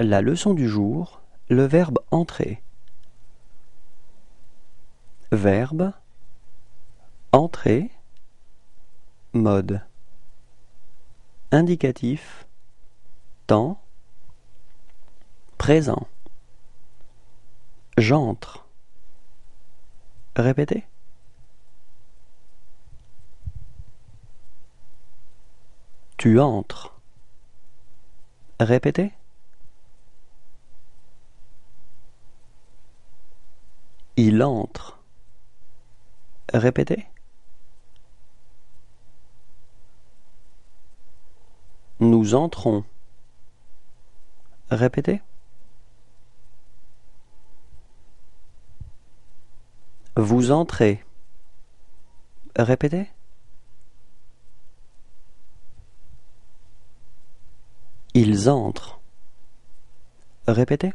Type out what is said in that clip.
La leçon du jour, le verbe entrer. Verbe entrer mode. Indicatif temps présent. J'entre. Répétez. Tu entres. Répétez il entre répétez Nous entrons. Répétez. Vous entrez. Répétez. Ils entrent. Répétez.